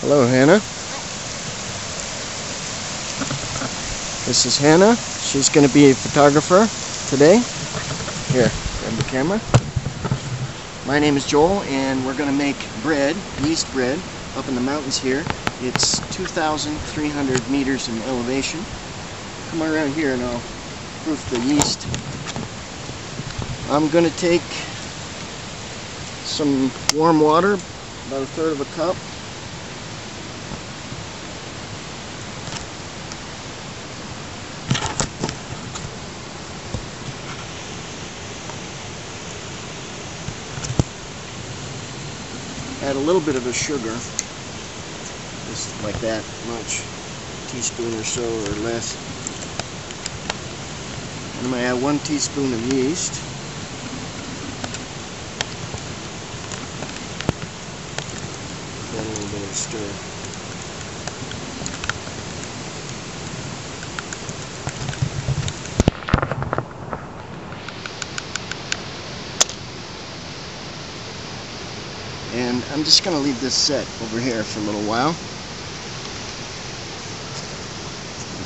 Hello, Hannah. This is Hannah. She's going to be a photographer today. Here, grab the camera. My name is Joel, and we're going to make bread, yeast bread, up in the mountains here. It's 2,300 meters in elevation. Come around here and I'll proof the yeast. I'm going to take some warm water, about a third of a cup, add a little bit of a sugar, just like that much, teaspoon or so or less. And I'm going to add one teaspoon of yeast. Then a little bit of stir. And I'm just going to leave this set over here for a little while.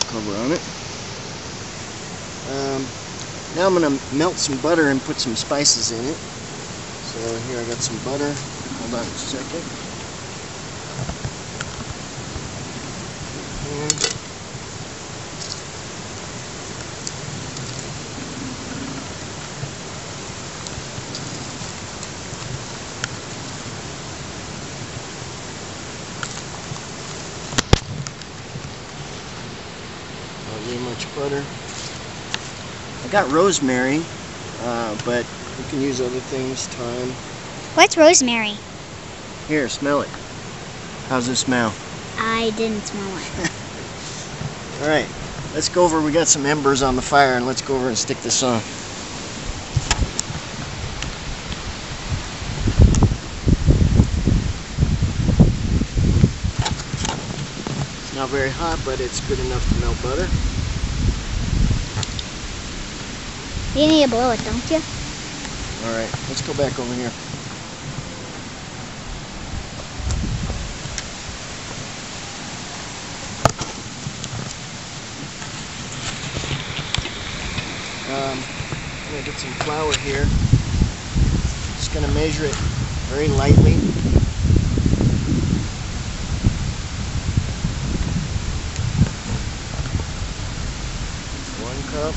Cover on it. Um, now I'm going to melt some butter and put some spices in it. So here I got some butter. Hold on a second. And very much butter. I got rosemary, uh, but you can use other things, thyme. What's rosemary? Here, smell it. How's it smell? I didn't smell it. All right, let's go over. We got some embers on the fire, and let's go over and stick this on. It's not very hot, but it's good enough to melt butter. You need to blow it, don't you? All right, let's go back over here. Um, I'm gonna get some flour here. Just gonna measure it very lightly. One cup.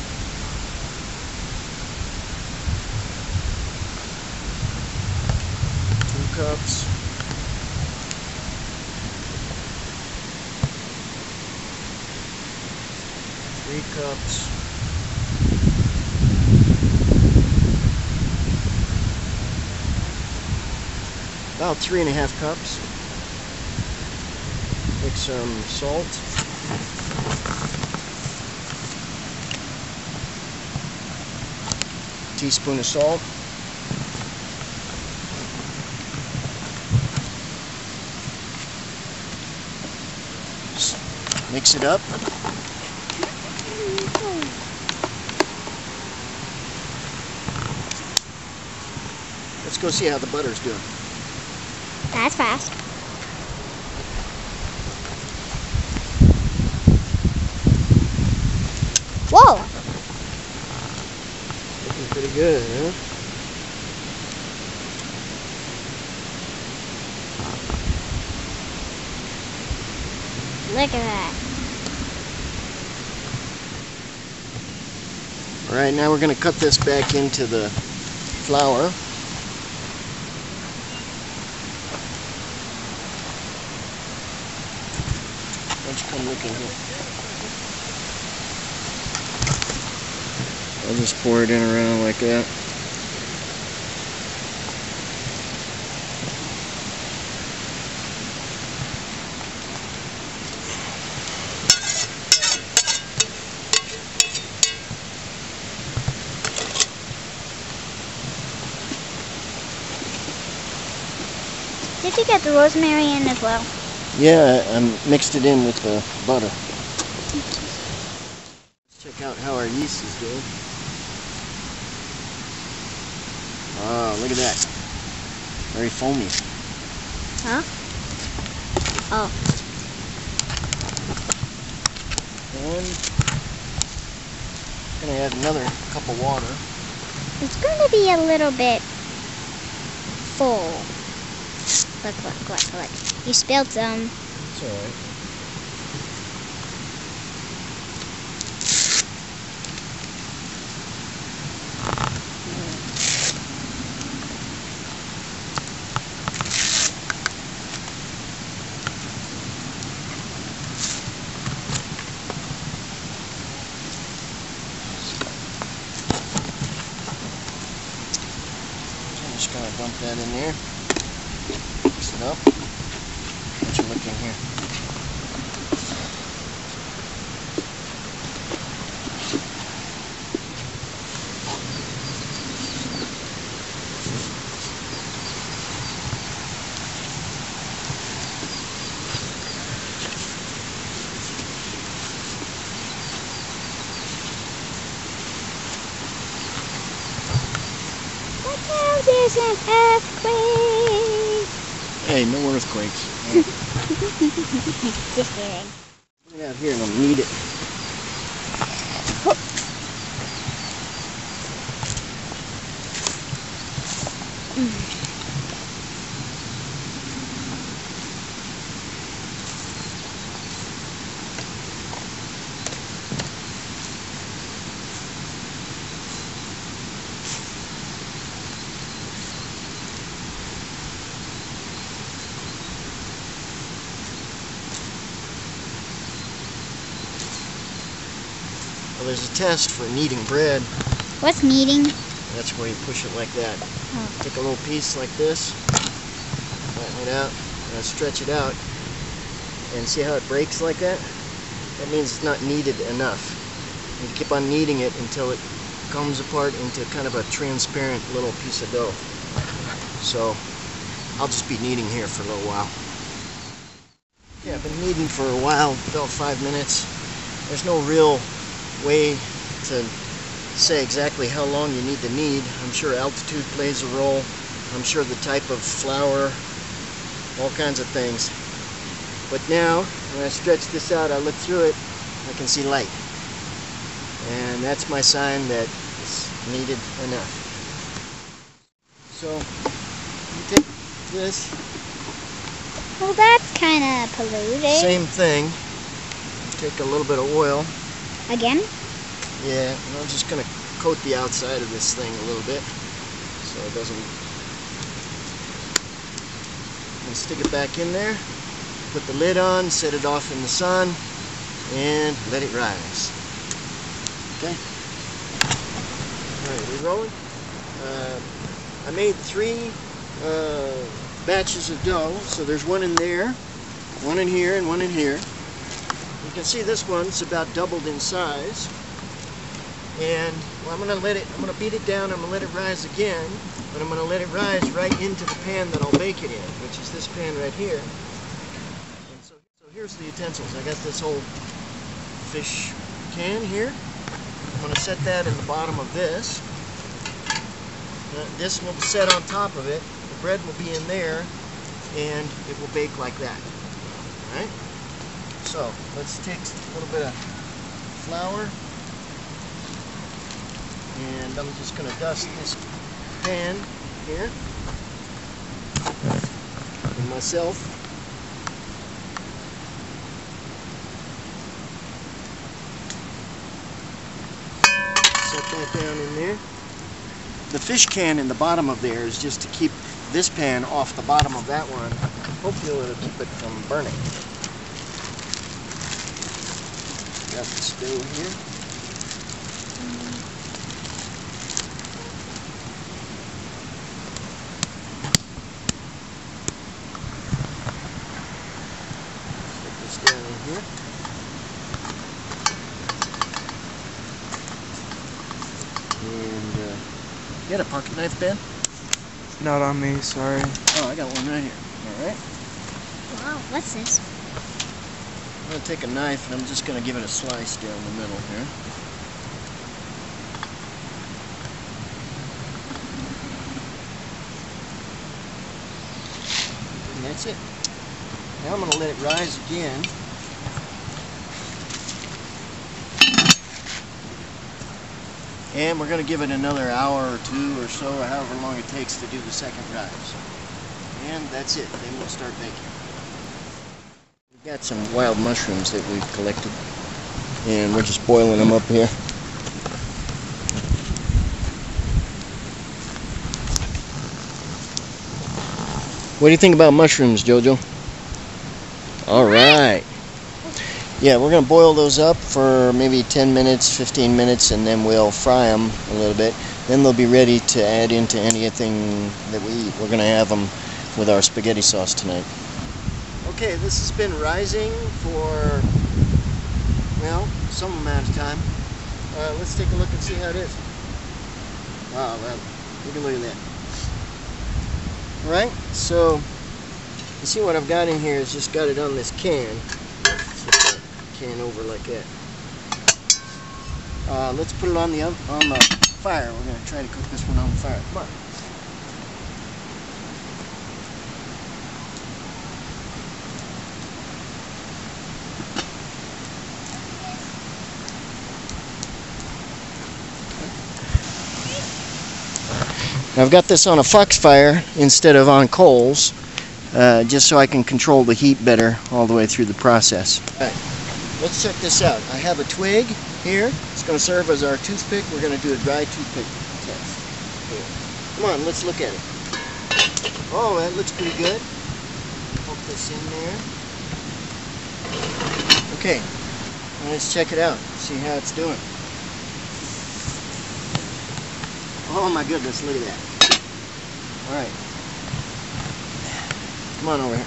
Two cups. Three cups. About three and a half cups. Take some salt. Teaspoon of salt. Mix it up. Let's go see how the butter's doing. That's fast. Whoa! Looking pretty good, huh? Look at that. All right, now we're going to cut this back into the flour. Why don't you come look in here? I'll just pour it in around like that. Did you get the rosemary in as well? Yeah, I mixed it in with the butter. Let's check out how our yeast is doing. Oh, look at that. Very foamy. Huh? Oh. And gonna add another cup of water. It's going to be a little bit full. Look, look, look, look. You spilled some. It's alright. Just gonna dump that in there. Mix it up. What you looking here? There's an earthquake. Hey, no earthquakes. Just. Put it out here and I'll knead it. Well, there's a test for kneading bread. What's kneading? That's where you push it like that. Oh. Take a little piece like this, flatten it out, and stretch it out, and see how it breaks like that? That means it's not kneaded enough. You keep on kneading it until it comes apart into kind of a transparent little piece of dough. So I'll just be kneading here for a little while. Yeah, I've been kneading for a while, about five minutes. There's no real way to say exactly how long you need to knead. I'm sure altitude plays a role. I'm sure the type of flour, all kinds of things. But now, when I stretch this out, I look through it, I can see light. And that's my sign that it's needed enough. So, you take this, Well, that's kind of polluted. same thing, take a little bit of oil, Again? Yeah, I'm just gonna coat the outside of this thing a little bit so it doesn't. And stick it back in there. Put the lid on, set it off in the sun, and let it rise. Okay. All right, we're rolling. Uh, I made three uh, batches of dough, so there's one in there, one in here, and one in here. You can see this one's about doubled in size. And well, I'm gonna let it, I'm gonna beat it down, I'm gonna let it rise again, but I'm gonna let it rise right into the pan that I'll bake it in, which is this pan right here. And so, so here's the utensils. I got this old fish can here. I'm gonna set that in the bottom of this. Uh, this will be set on top of it. The bread will be in there, and it will bake like that. All right. So let's take a little bit of flour and I'm just going to dust this pan here and myself. Set that down in there. The fish can in the bottom of there is just to keep this pan off the bottom of that one. Hopefully it'll keep it from burning. Got the stove here. Put this down in here. And uh, you got a pocket knife, Ben? Not on me, sorry. Oh, I got one right here. All right. Wow, what's this? I'm gonna take a knife and I'm just gonna give it a slice down the middle here. And that's it. Now I'm going to let it rise again. And we're going to give it another hour or two or so, or however long it takes to do the second rise. And that's it. Then we'll start baking. Got some wild mushrooms that we've collected. And we're just boiling them up here. What do you think about mushrooms, Jojo? All right. Yeah, we're going to boil those up for maybe 10 minutes, 15 minutes, and then we'll fry them a little bit. Then they'll be ready to add into anything that we eat. We're going to have them with our spaghetti sauce tonight. Okay, this has been rising for, well, some amount of time. Uh, let's take a look and see how it is. Wow, well, you can look at that. Alright, so you see what I've got in here is just got it on this can. Can over like that. Uh, let's put it on the on the fire. We're gonna try to cook this one on fire. Come on. I've got this on a fox fire instead of on coals, uh, just so I can control the heat better all the way through the process. Right, let's check this out. I have a twig here. It's going to serve as our toothpick. We're going to do a dry toothpick test. Here. Come on, let's look at it. Oh, that looks pretty good. Poke this in there. Okay, let's check it out. See how it's doing. Oh my goodness, look at that. All right. Come on over here.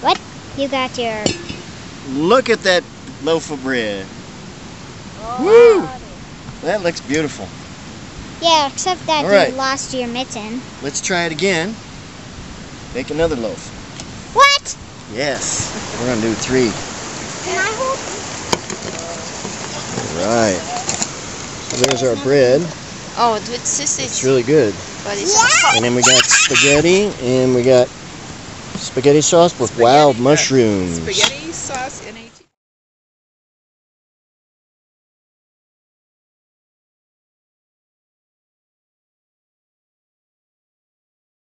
What? You got your. Look at that loaf of bread. Oh, Woo! That looks beautiful. Yeah, except that All right. you lost your mitten. Let's try it again. Make another loaf. What? Yes. We're going to do three. Can I hold? All right. So there's our bread. Oh, with sausage. It's really good. but it's Yeah. And then we got spaghetti and we got spaghetti sauce with wild Spaghetti, uh, mushrooms. spaghetti sauce and